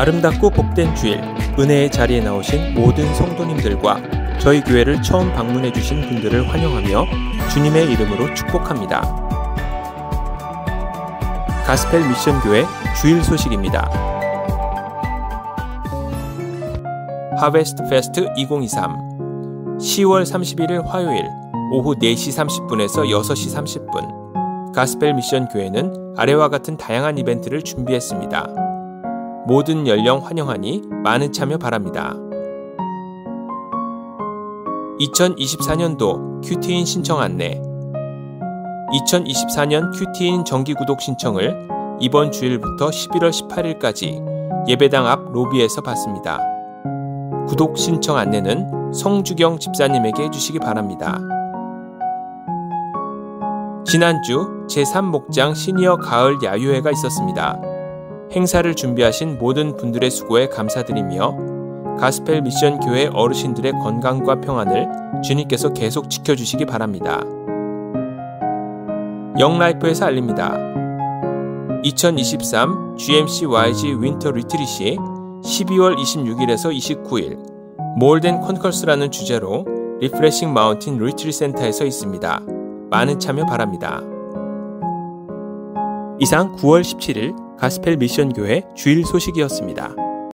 아름답고 복된 주일, 은혜의 자리에 나오신 모든 성도님들과 저희 교회를 처음 방문해 주신 분들을 환영하며 주님의 이름으로 축복합니다. Gospel Mission 교회 주일 소식입니다. Harvest Fest 2023 10월 31일 화요일 오후 4시 30분에서 6시 30분 Gospel Mission 교회는 아래와 같은 다양한 이벤트를 준비했습니다. 모든 연령 환영하니 많은 참여 바랍니다. 2024년도 큐티인 신청 안내 2024년 큐티인 정기 구독 신청을 이번 주일부터 11월 18일까지 예배당 앞 로비에서 받습니다. 구독 신청 안내는 성주경 집사님에게 해주시기 바랍니다. 지난주 제3목장 시니어 가을 야유회가 있었습니다. 행사를 준비하신 모든 분들의 수고에 감사드리며 Gospel Mission 교회 어르신들의 건강과 평안을 주님께서 계속 지켜주시기 바랍니다. Young Life에서 알립니다. 2023 GMC YG Winter Retreat이 12월 26일에서 29일 More Than Conquerors라는 주제로 Refreshing Mountain Retreat Center에서 있습니다. 많은 참여 바랍니다. 이상 9월 17일 가스펠 미션 교회 주일 소식이었습니다.